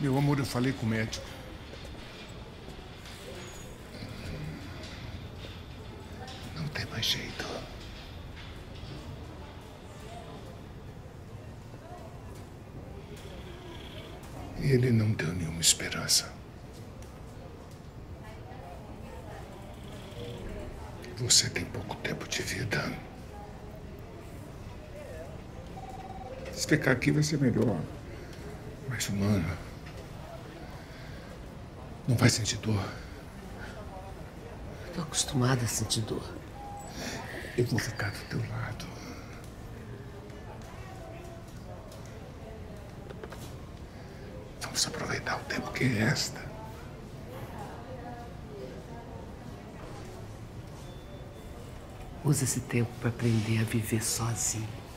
Meu amor, eu falei com o médico. Não tem mais jeito. Ele não deu nenhuma esperança. Você tem pouco tempo de vida. Se ficar aqui vai ser melhor. Mais humano. Não vai sentir dor. Estou acostumada a sentir dor. Eu vou ficar do teu lado. Vamos aproveitar o tempo que resta. Usa esse tempo para aprender a viver sozinho.